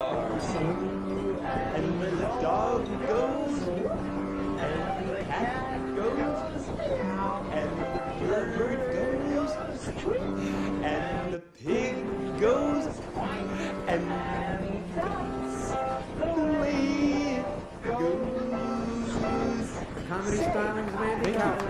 And the dog goes, and the cat goes, and the bird goes, and the pig goes, and the goes. Comedy Stylings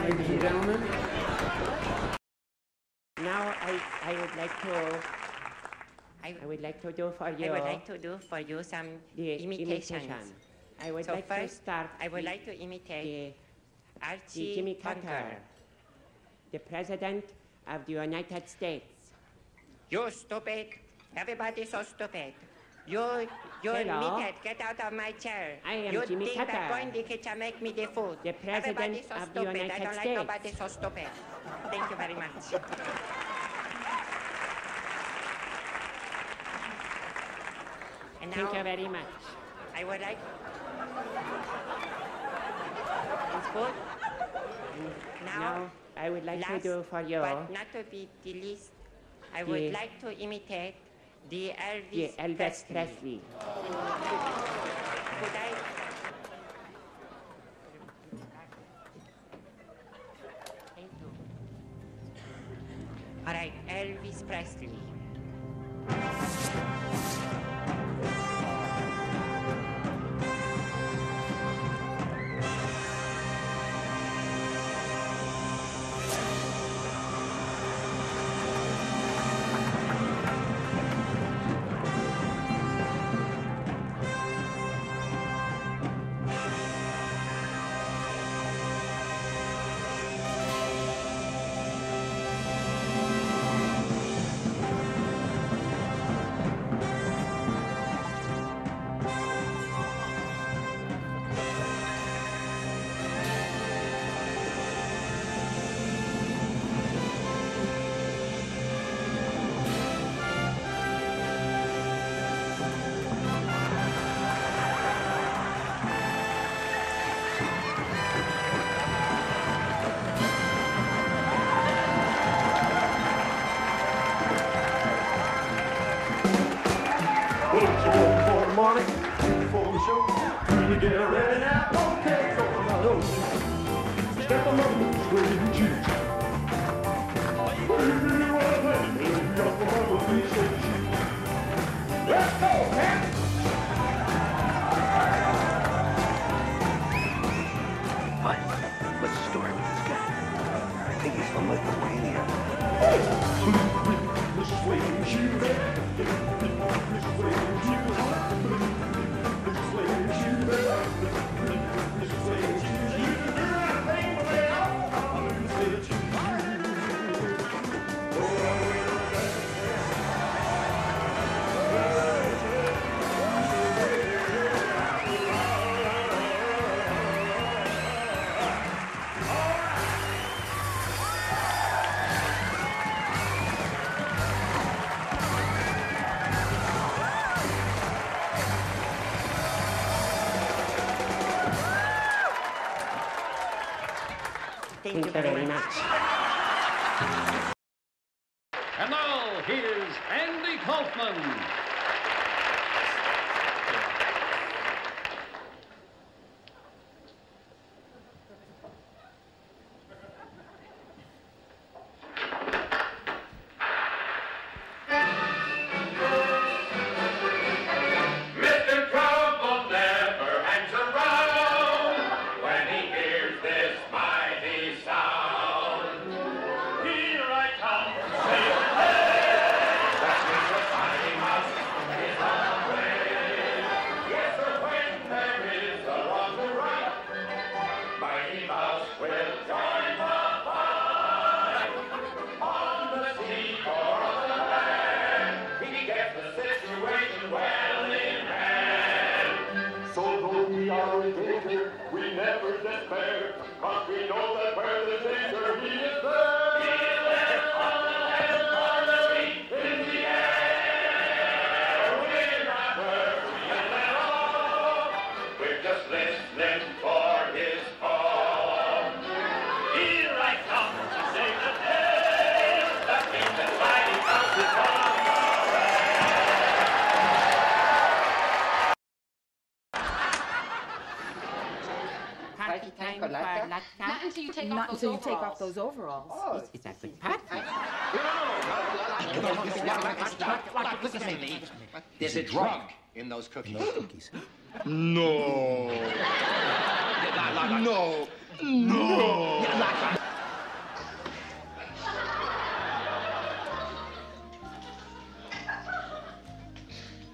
ladies and gentlemen. Now I, I would like to I, I would like to do for you I would like to do for you some imitations. imitation. I would So like to first, start I would like to imitate the, Archie Jimmy Carter, Bunker. the President of the United States. You stupid! Everybody so stupid. You, you Hello? midget, get out of my chair. I am you Jimmy think Carter. that going to the kitchen make me the food. The President Everybody so of the stupid. I don't like nobody so stupid. Thank you very much. And Thank you very much. I would like. It's good. Now, Now I would like to do for you but not to be the least, I The- would like to imitate the Elvis, the Elvis Presley. Presley. Could I? All right, Elvis Presley. Think Thank, you very much. And now, here's Andy Kaufman. Danger, Not off until you take off those overalls. Is that good part? There's a drug in those cookies. No. No. No.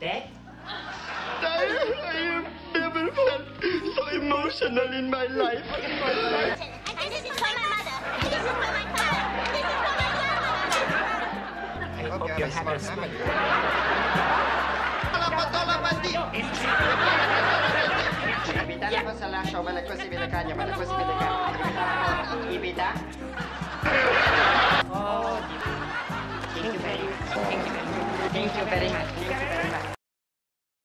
Dad? I have never felt so emotional in my life. And this is grandmother. I hope you're having smooth. Ibita na sa lasyo, wala ko si Binakanya, wala ko si Binakanya. Ibita? Thank you very much. Thank you very much. Thank you very much. Thank you very much.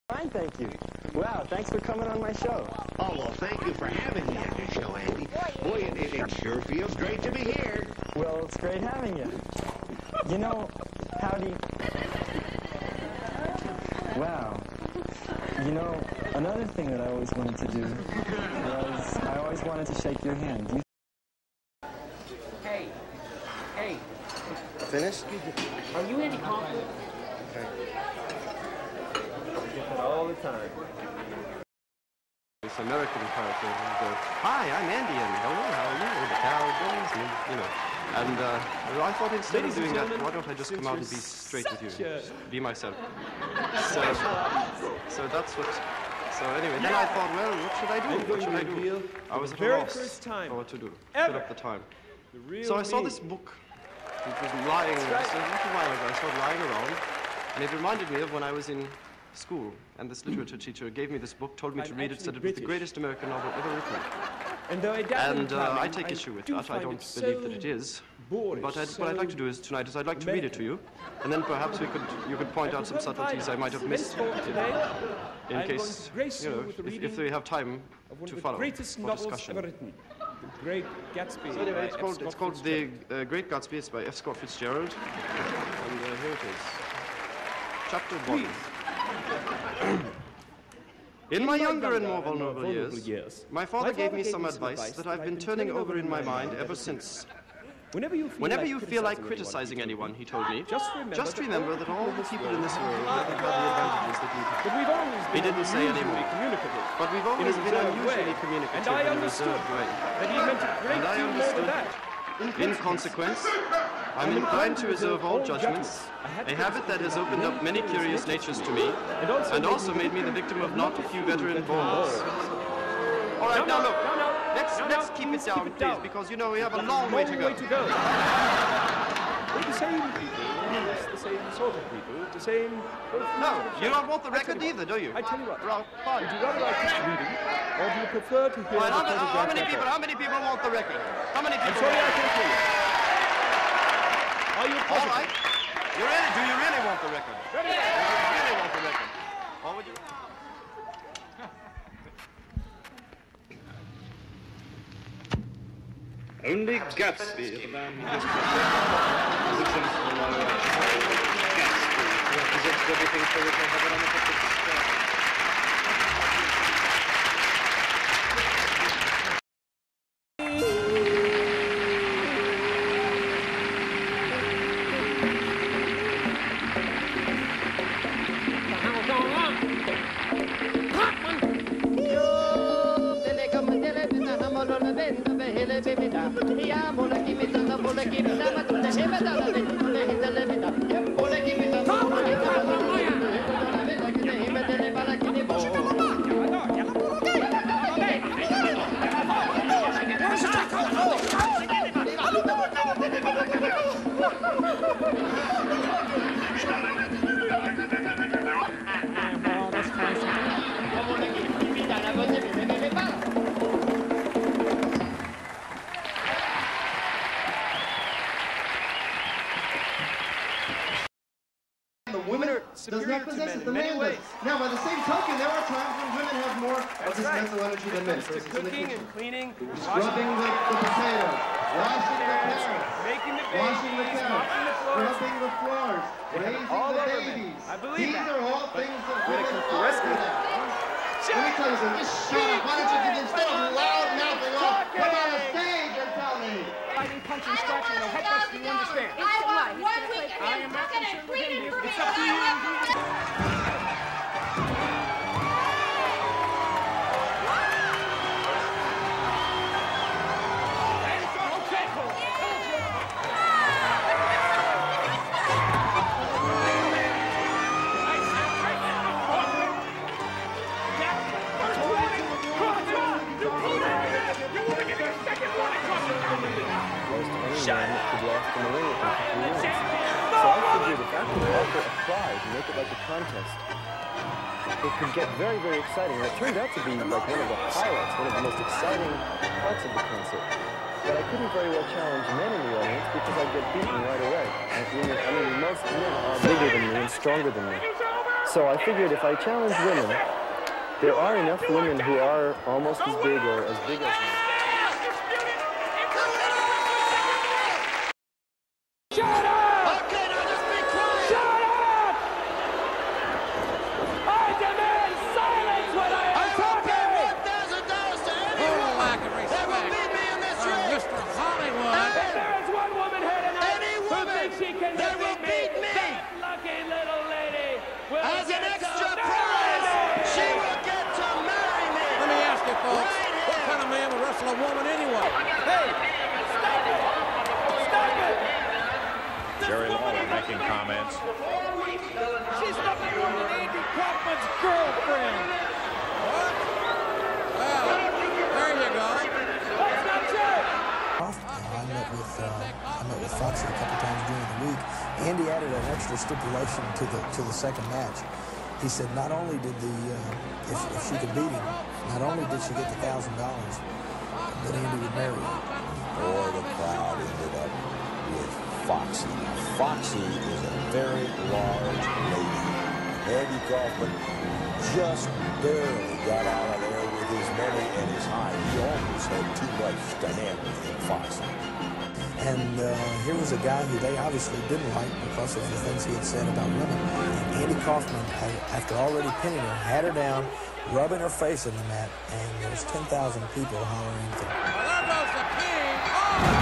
Fine, thank you. Wow, thanks for coming on my show. Oh, well, thank you for having me on your show, Andy. Boy, it, it, it sure feels great to be here. Well, it's great having you. You know, howdy. Wow. You know, another thing that I always wanted to do was I always wanted to shake your hand. You Hey. Hey. finished? Are you any conflict? Get that all the time. This American character. And, Hi, I'm Andy, and hello, how are you? Or the cow goes, and, you know. And uh, I thought instead Ladies of doing that, why don't I just come out and be straight with you? Be myself. So, so that's what. So anyway, then I thought, well, what should I do? What should I do? I was at a loss first time for what to do. ever Fill up the time. The So I saw me. this book. It was lying That's just a little while ago. I saw it lying around, and it reminded me of when I was in school. And this literature teacher gave me this book, told me to I'm read it, said actually it was the greatest American novel ever written. And though I And uh, I take issue with that. I don't it believe that it is. boorish, But I, what I'd like to do is tonight is I'd like to read it to you, and then perhaps we could you could point I out some subtleties I might have missed today, in I'm case you know if, if we have time to follow greatest for discussion. The Great Gatsby. So anyway, it's called it's called the uh, Great Gatsby. It's by F. Scott Fitzgerald, and uh, here it is. Chapter one. In my younger and more vulnerable years, my father gave me some advice that I've been turning over in my mind ever since. Whenever you feel Whenever like you feel like criticizing anyone, he told me, Just remember just that remember that all the people in this world had the advantages that you But have. we've always He didn't say anymore. communicative. But we've always been unusually way. communicative And I in a understood reserved way. that he meant a great And I deal more than understood that. In consequence, I'm inclined to reserve all judgments, a habit that has opened up many curious natures to me, and also made me the victim of not a few veteran balls. All right, now look, let's let's keep it down, please, because you know we have a long way to go. way to go. We're the same people, the same sort of people, the same... No, you don't want the record either, do you? I tell you what, Well, fine. would you rather like this reading, or do you prefer to hear the how, many- how many people? How many people want the record? How many people? I'm sorry I can't hear you. Are you All positive? right. You really? Do you really want the record? Do you really want the record? Or would you? Only Gatsby is the man who just positions on my right. Gatsby represents everything for which I have an unaffected disdain. Does not possess it. The man does. Now, by the same token, there are times when women have more of That's this right. mental energy than men. For comes to in the cooking kitchen. and cleaning, Scrubbing the, the potatoes, washing the carrots, making the washing the babies, carrots, the floors. scrubbing the floors, raising the babies. I believe These that. are all things that women are good at. Let me tell you something. Just shut up. Why don't you instead of loud mouthing off, come on the stage and tell me punching, scratching, no headbutts. Do you understand? I want one week and I am not concerned with freedom him. for It's me. up to you. Exciting. And it turned out to be like one of the highlights, one of the most exciting parts of the concert. But I couldn't very well challenge men in the audience because I'd get beaten right away. I mean, I mean, most men are bigger than me and stronger than me. So I figured if I challenge women, there are enough women who are almost as big or as big as me. Shut up! Okay, now just be quiet! Shut up! I demand silence when I am talking! Who lack of respect? Mr. Hollywood. If there is one woman here tonight who thinks she can defeat me, that lucky little lady will As an get to extra marry prize, me. she will get to marry me. Let me ask you, folks, what kind of man would wrestle a woman anyway? Hey, Jerry Lawler making comments. She's nothing more than Andy Kaufman's girlfriend. What? Well, there you go. That's not true. I met with uh, I met with Foxy a couple times during the week. Andy added an extra stipulation to the to the second match. He said not only did the uh, if, if she could beat him, not only did she get the thousand dollars, but Andy would marry her. Boy, the crowd ended up with Foxy. Foxy is a very large lady. Andy Kaufman just barely got out of there with his money and his high. He almost had too much to handle in Foxy. And uh, here was a guy who they obviously didn't like because of the things he had said about women. And Andy Kaufman, had, after already pinning her, had her down, rubbing her face in the mat, and there was 10,000 people hollering for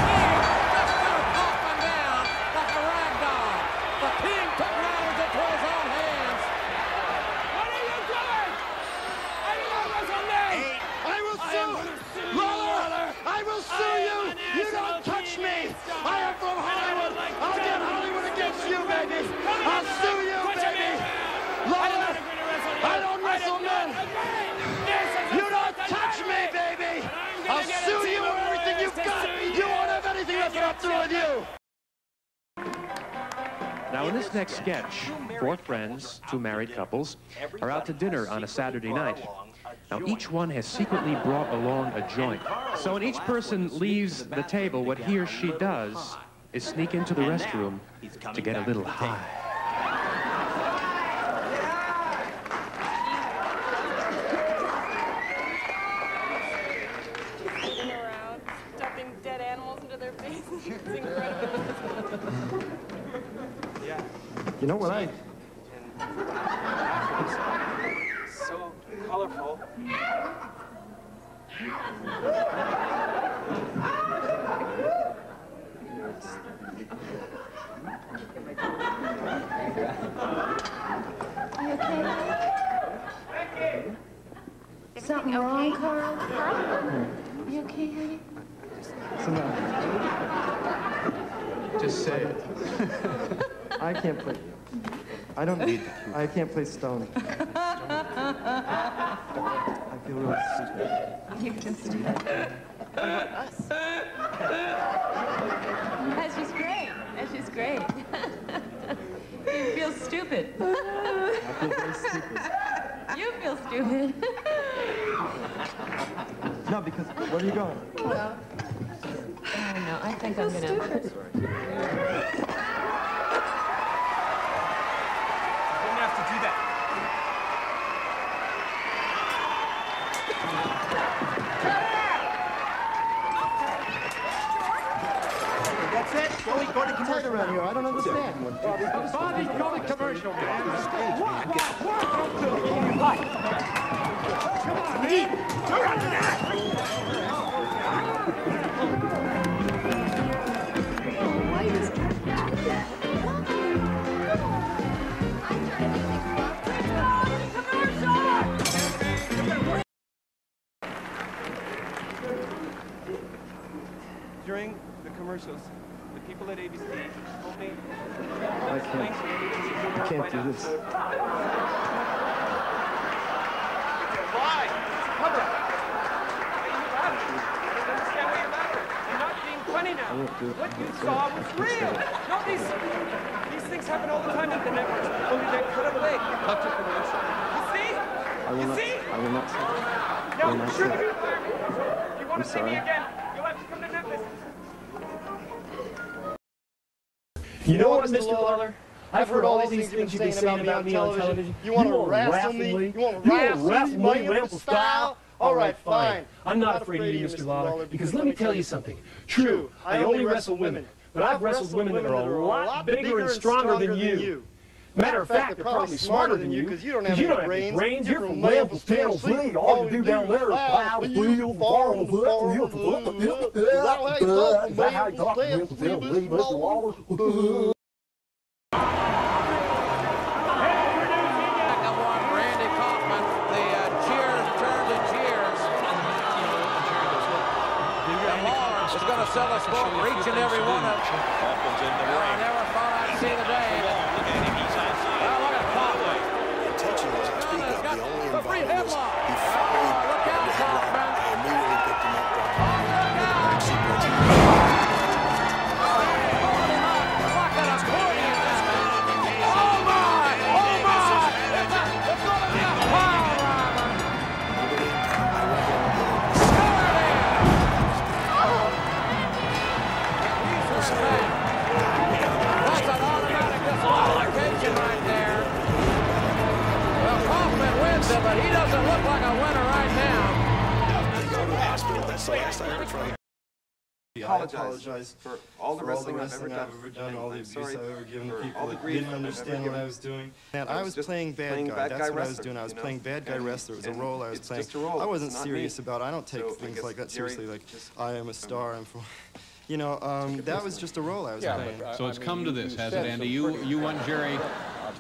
There you, baby. I'll sue you, baby. name. Lawler, I don't wrestle you. I don't wrestle I do men. not agree. This is You don't touch me, baby. I'm gonna I'll sue you of with everything you've got. You won't have anything left what I'm your you. Now, in this next sketch, four friends, two married couples, are out to dinner on a Saturday night. Now, each one has secretly brought along a joint. So when each person leaves the table, what he or she does is sneak into the restroom to get a little high. Sitting around, stuffing dead animals into their faces. It's incredible. You know what I... So colorful. You okay? Something wrong, Carl? You okay, honey? Just say it. I can't play. I don't need. I can't play stone. I feel really stupid. You feel stupid. Us. That's just great. That's just great. you feel stupid. I feel very stupid. You feel stupid. No, because where are you going? well, I don't know. I think I'm gonna. Didn't have to do that. That's it? Go, go to commercial around here. I don't understand. Bobby, go to commercial, man. What? What? Come on, eat. Come on, What you saw was real. No, these these things happen all the time at the networks. Only they're cut away. Cut to commercial. You see? I will You not. see? I will not say. No, I not sure say. you. If you want I'm to see me again, you'll have to come to Memphis. You know what, Mr. Lawler? I've heard all these things you've been saying about me on television. You want to wrestle me? You want to wrestle me, Wimple style? All right, fine. I'm not afraid of you, Mr. Lawler, because let me tell you something. True, I only wrestle women, but I've wrestled women that are a lot bigger and stronger than you. Matter of fact, they're probably smarter than you, because you don't have any brains. You're from Memphis, Tennessee. All you do down there is plow the field, farm the field. Is that how you talk to Memphis, Tennessee, Mr. Lawler? Randy I apologize for all the wrestling I've ever done. I've ever done, all the I'm abuse I've ever given to people all the that grief didn't understand what. I was doing. Man, I I was was playing bad playing guy. bad That's guy what I was doing. I was you know? playing bad guy And- wrestler. It was a role I was playing. just a role. I wasn't serious me. about. it. I don't take So things like that Jerry seriously. Like just- I am a star. I'm from. You know, um, that was just a role I was Yeah, playing. but, uh, So it's I mean, come to this, has it, Andy? You- you want Jerry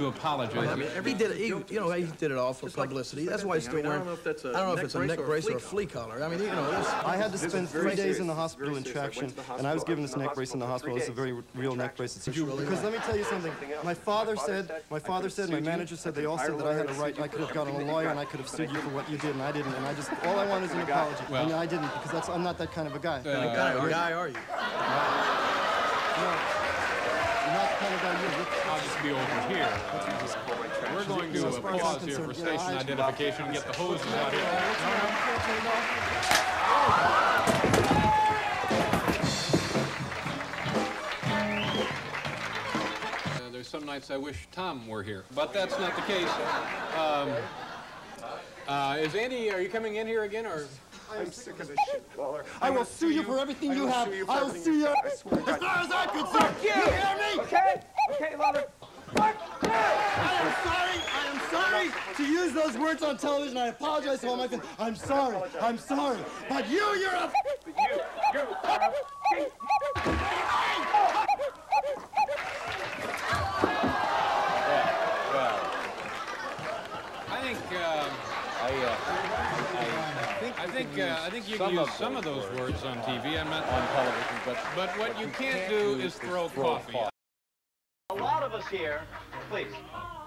to apologize. I mean, he did it. He, you know, he did it all for publicity. That's why he's still wearing. I don't know if it's a neck brace or a flea collar. I mean, you know, this. I had to spend three days in the hospital in traction, and I was given this neck brace in the hospital. It's a very real neck brace. It's a, because let me tell you something. My father said, my father said, my manager said, they all said that I had a right. I could have gotten a lawyer and I could have sued you for what you did, and I didn't. And I just, all I want is an apology. And I didn't because that's, I'm not that kind of a guy. What kind of guy are you? No. You're not the kind of guy you I'll just be over here. We're going to As far as I'm pause here for concerned, you know, station identification and get the hoses out here. Uh, there's some nights I wish Tom were here, but that's not the case. Um, uh, is Andy, are you coming in here again, or? I'm sick of this shit, Lawler. I will sue you for everything you have. sue you for I will sue you. I As far as I'm concerned. Fuck you! You hear me? Okay? Okay, Lawler. Fuck you! I am sorry. I am sorry to use those words on television. I apologize to all my fans. I'm sorry. I'm sorry. But you, you're a. You, you are a I think, uh, I, think, uh, I think you can use some of those words on TV. I'm not on television, but but what you can't do is throw coffee. A lot of us here, please.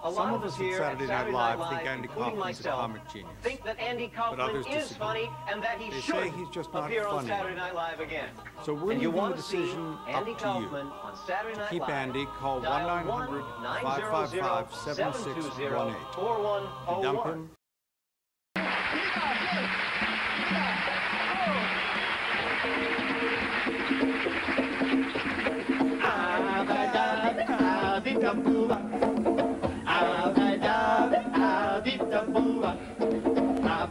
A lot Some of of us us at here Saturday at Night Saturday Live Night think Live, Andy including Kaufman's a myself, comic genius. think that Andy Kaufman is disagree. funny and that he They should say he's just not appear on. Saturday Night Live again. So we're and you leaving want the to see decision Andy up to you. Kaufman on Saturday Night Keep Live. Andy, call Dial 1-900-555-7618. 1-900-720-4101. Dump him.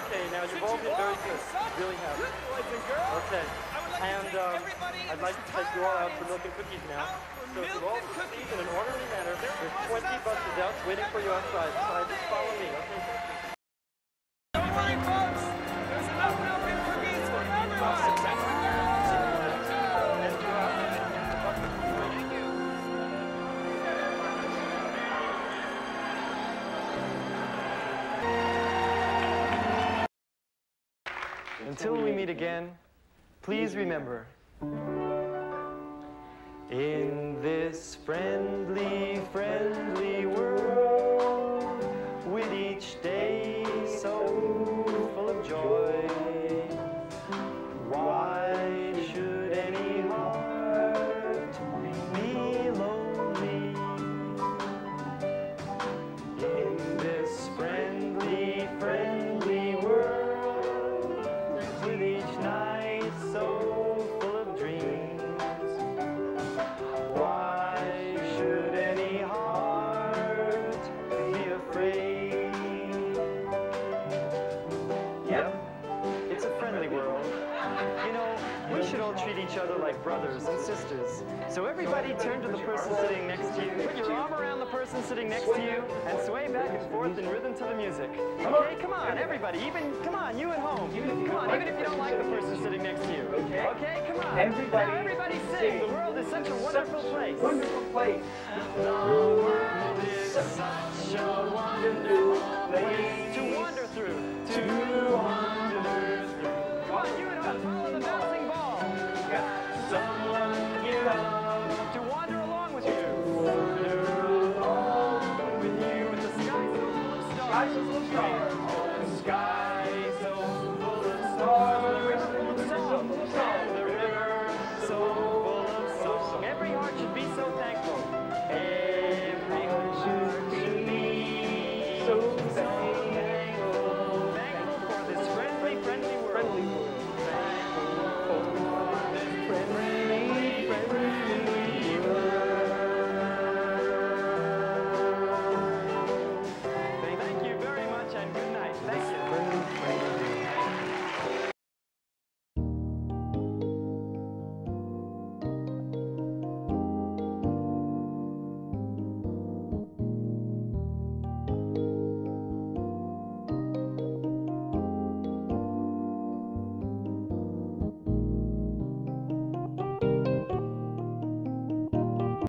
Okay, now you've all been very good. Really have. Okay. And um, I'd like to take you all out for milk and cookies now. So if you all proceed in an orderly manner, there's 20 buses out waiting for you outside. So just follow me, okay? Don't worry, folks. There's enough milk and cookies for everyone. Until we meet again, please remember, in this friendly, friendly sitting next to you, and sway back and forth in rhythm to the music. Okay, come on, everybody, even, come on, you at home. Come on, even if you don't like the person sitting next to you. Okay, come on. Everybody Now everybody sing. The world is such a wonderful place. Wonderful place. The world is such a wonderful place to wander through. To wander